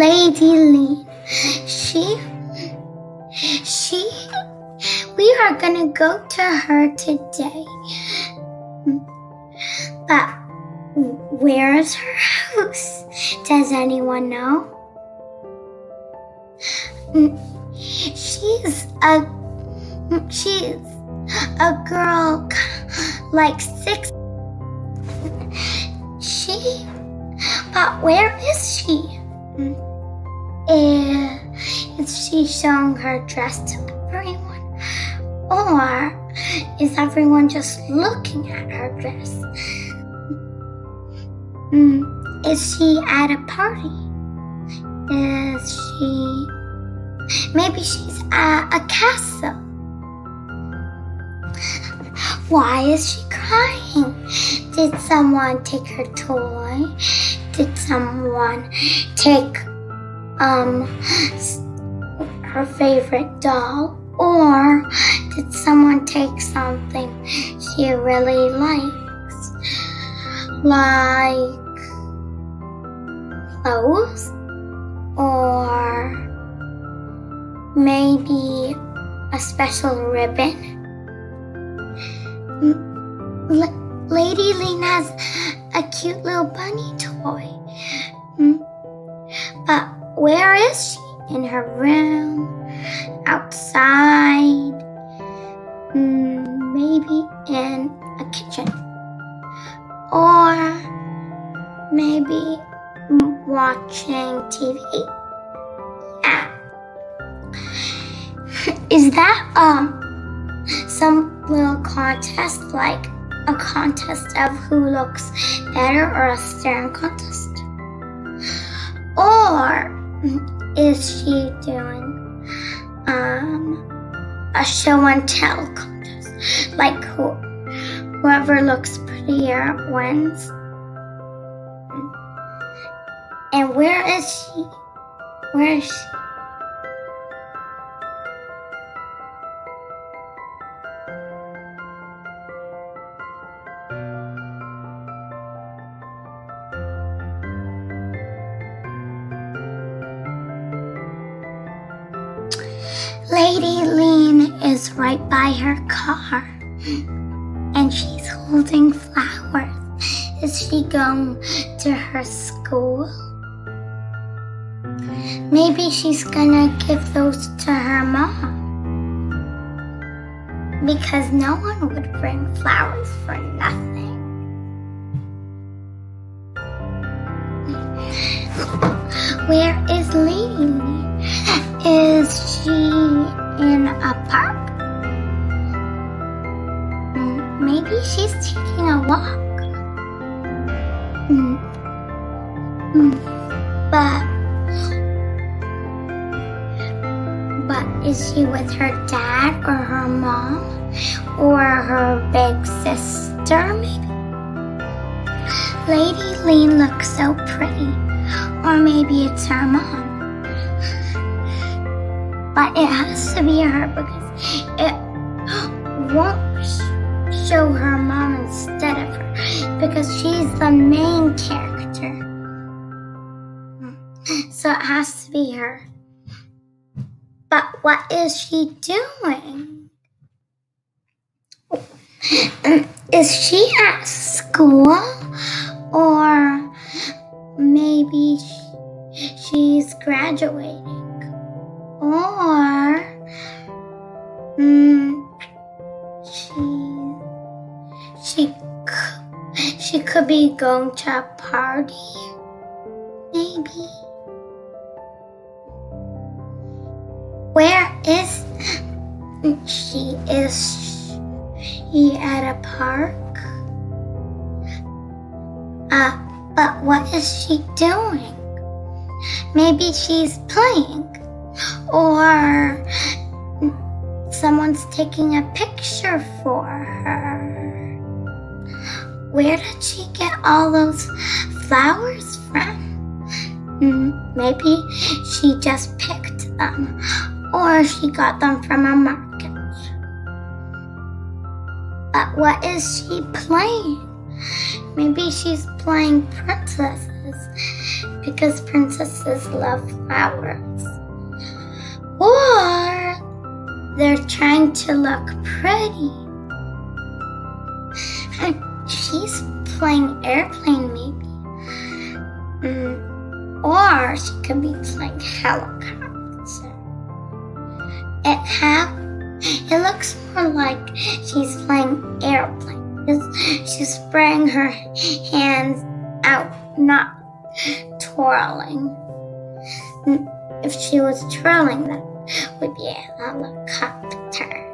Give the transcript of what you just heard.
Lady Lean. She, she, we are gonna go to her today. But where is her house? Does anyone know? She's a, she's a girl like six. She, but where is she? Is she showing her dress to everyone? Or is everyone just looking at her dress? Mm, is she at a party? Is she. Maybe she's at a castle. Why is she crying? Did someone take her toy? Did someone take um her favorite doll? Or did someone take something she really likes? Like clothes? Or maybe a special ribbon? L- Lady Lean has a cute little bunny toy. But where is she? In her room? Outside? Maybe in a kitchen? Or maybe watching TV? Yeah. Is that um some little contest like a contest of who looks better or a staring contest? Or is she doing um, a show and tell contest? Like who, whoever looks prettier wins. And where is she? Where is she? Lady Lean is right by her car and she's holding flowers. Is she going to her school? Maybe she's gonna give those to her mom. Because no one would bring flowers for nothing. Where is Lady? Is she in a park? Mm, maybe she's taking a walk. Mm, mm, but but is she with her dad or her mom or her big sister maybe? Lady Lean looks so pretty. Or maybe it's her mom. But it has to be her because it won't show her mom instead of her because she's the main character. So it has to be her. But what is she doing? Is she at school? Or maybe she's graduating? Could be going to a party. Maybe. Where is she? Is she at a park? Uh, but what is she doing? Maybe she's playing. Or someone's taking a picture for her. Where did she get all those flowers from? Hmm, maybe she just picked them, or she got them from a market. But what is she playing? Maybe she's playing princesses. because princesses love flowers. Or they're trying to look pretty. She's playing airplane, maybe. Mm. Or she could be playing helicopter. It have it looks more like she's playing airplane. She's spraying her hands out, not twirling. If she was twirling, that would be a helicopter.